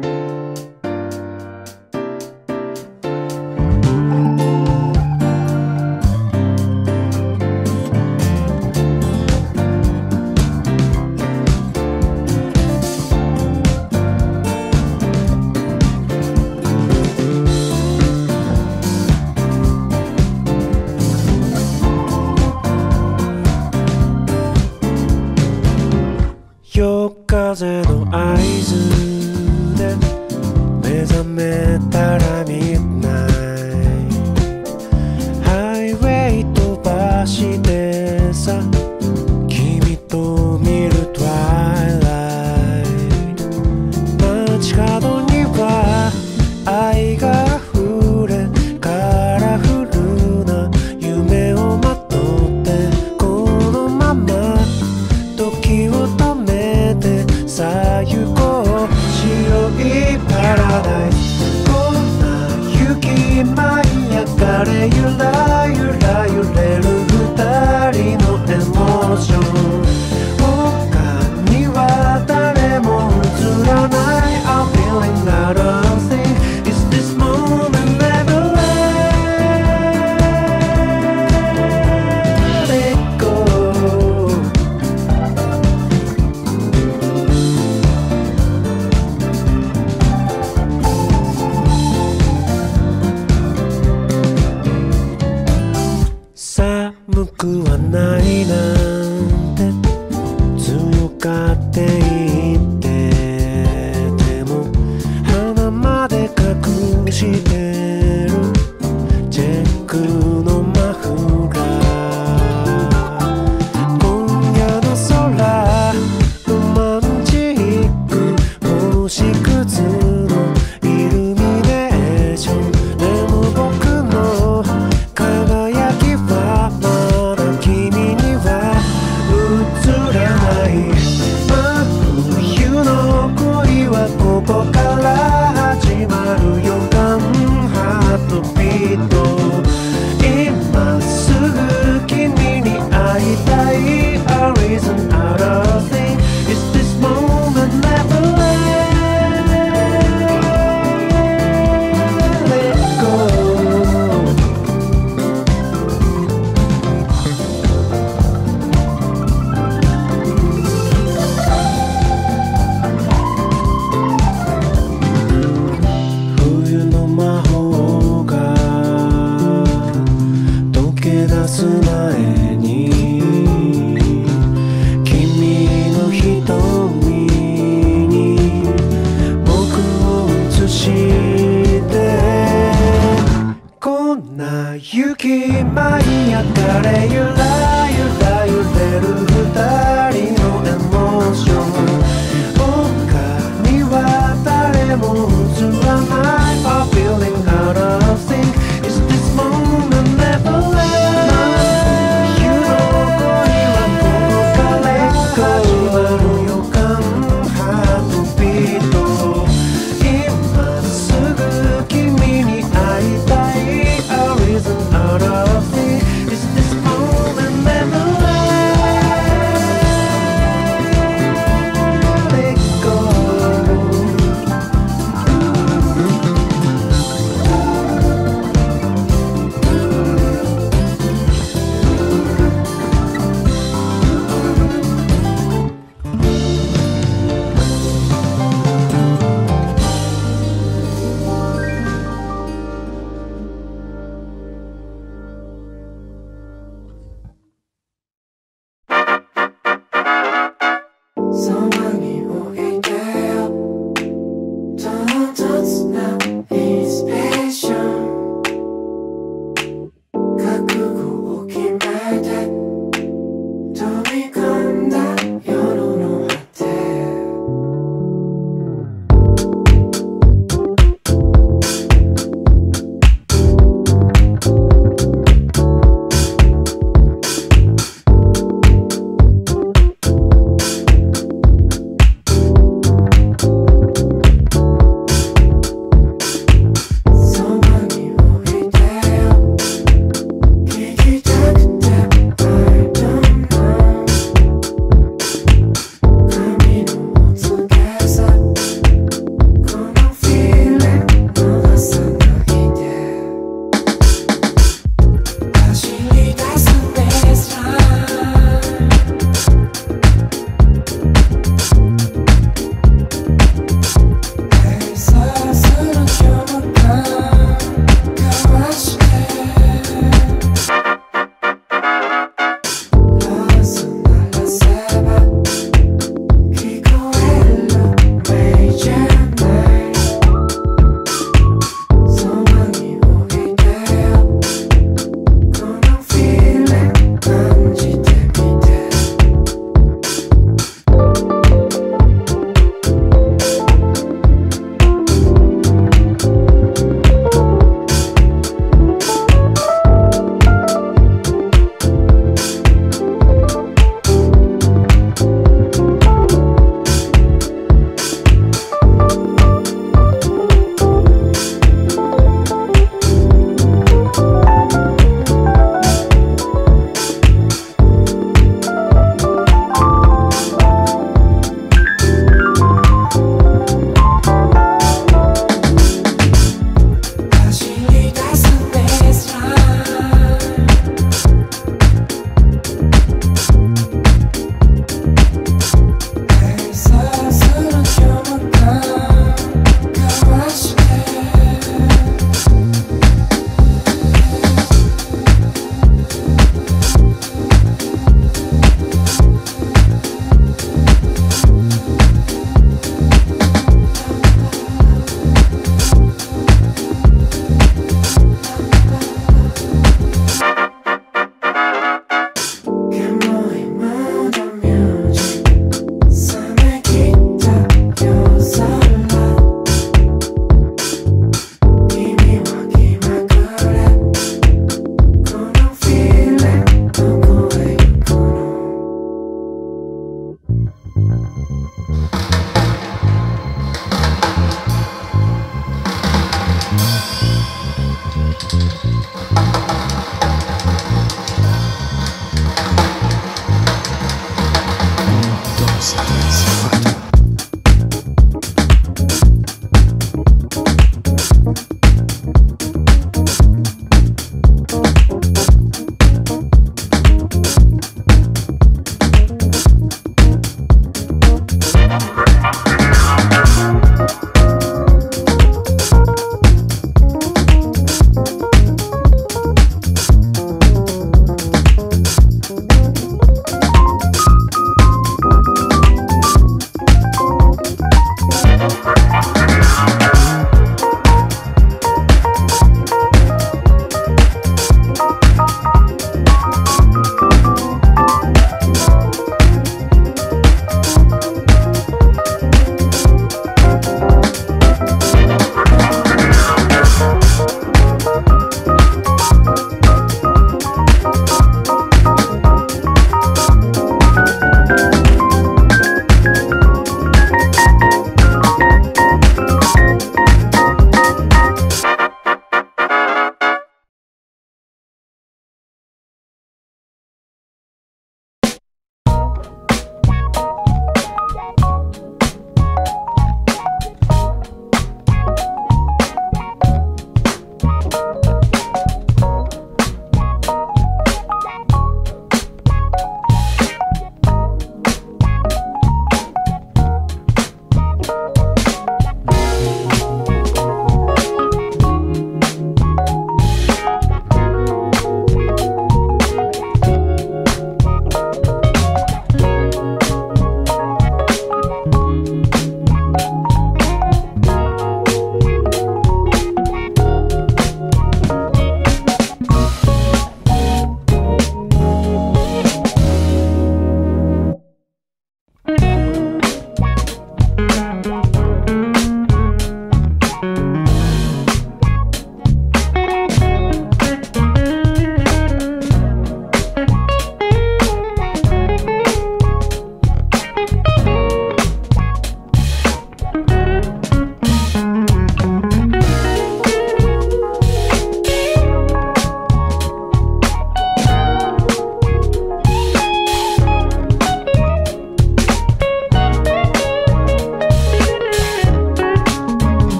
夜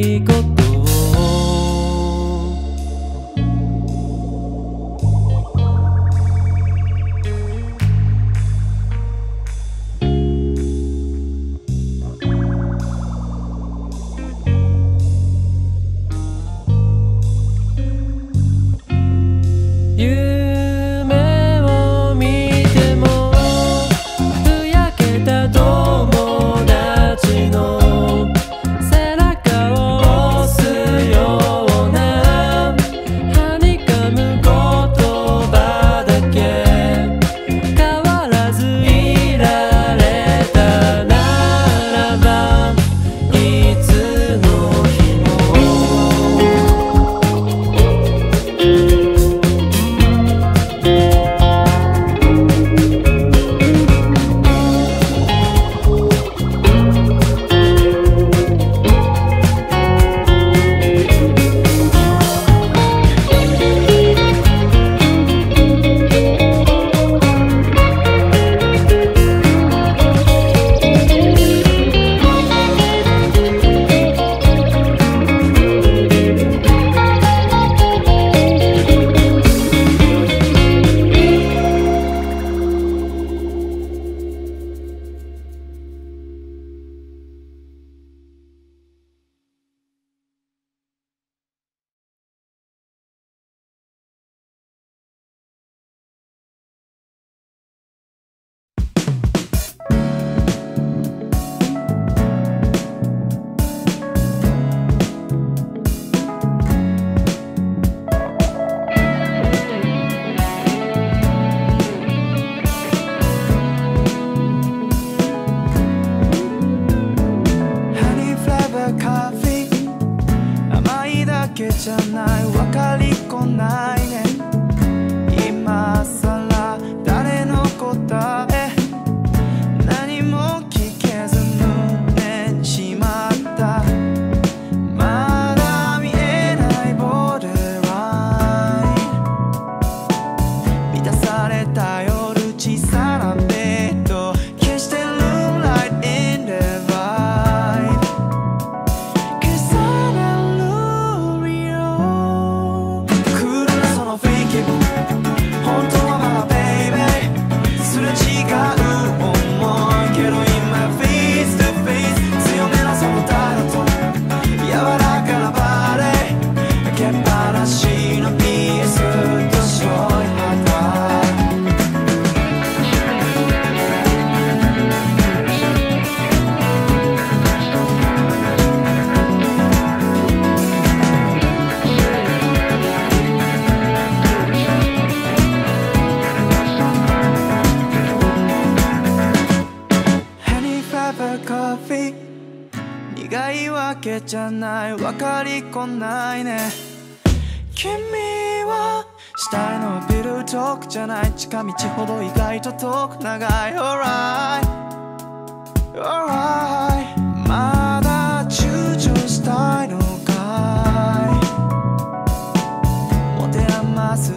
Rico. 遠く長い。Alright Alright まだ躊躇したいのかい。持て余す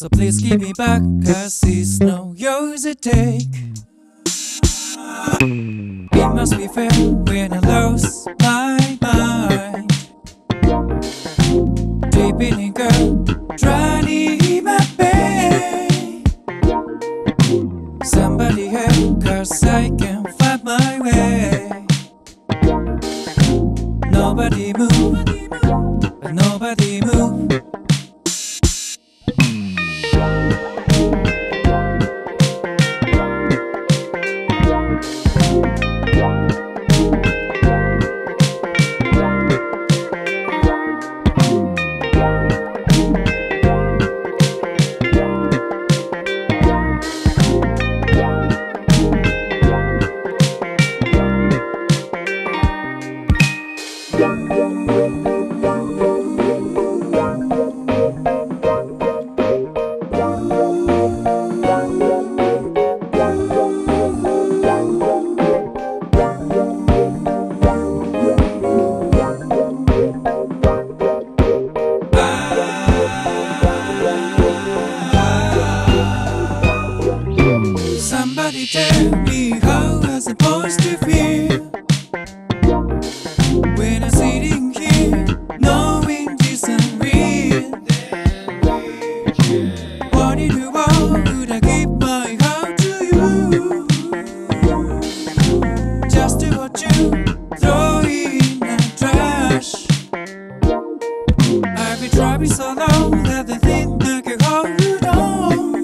So please give me back, cause it's no use to take. It must be fair when I lose my mind. Deep in girl, try to hear my pain. Somebody help, cause I can't find my way. Nobody move, drop you so low that they think they can hold you down.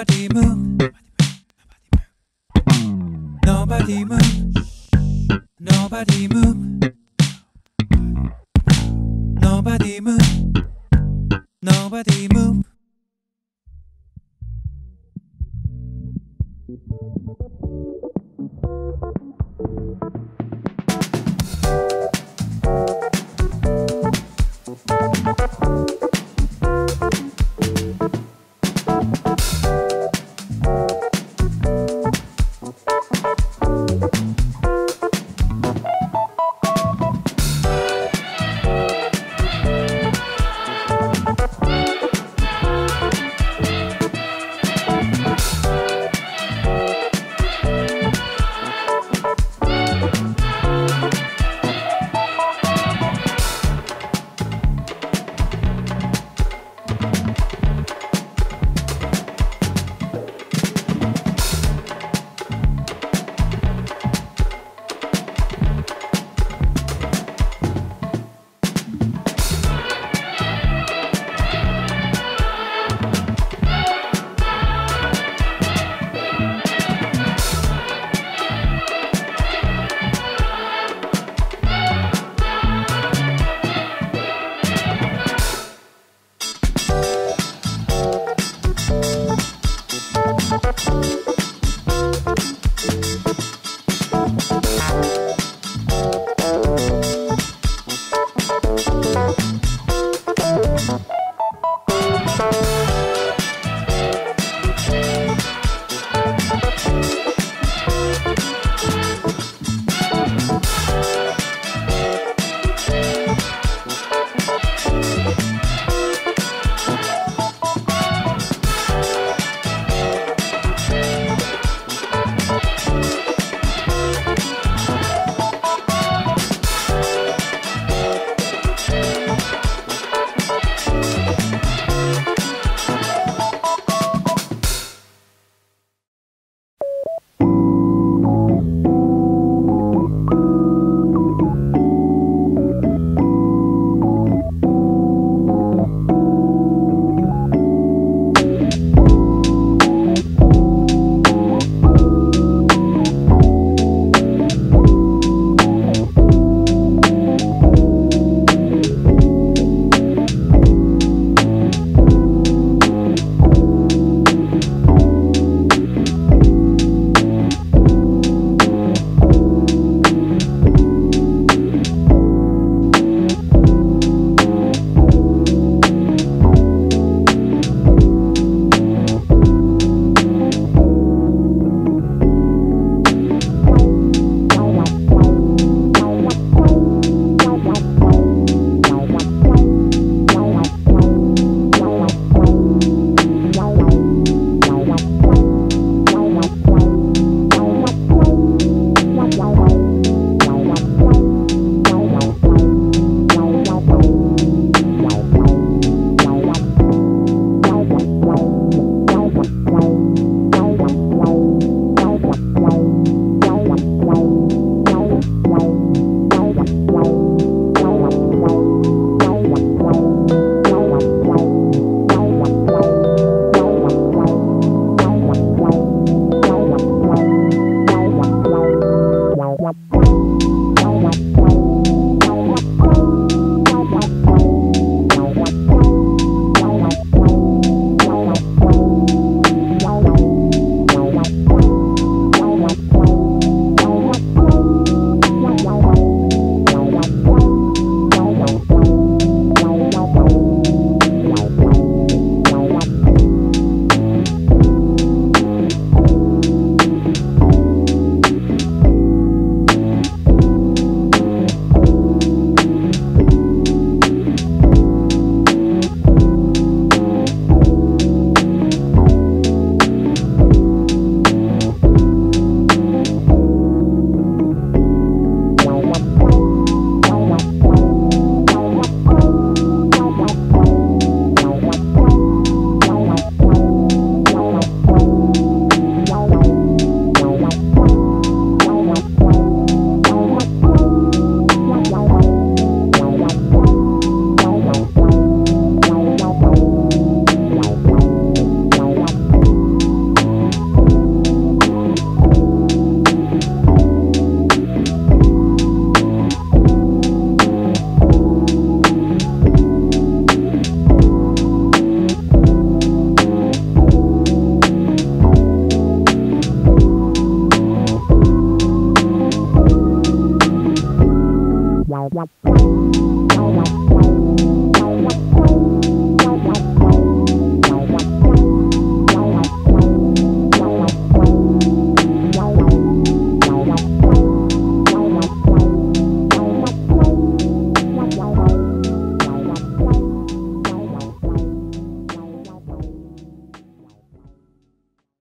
immer Dämon.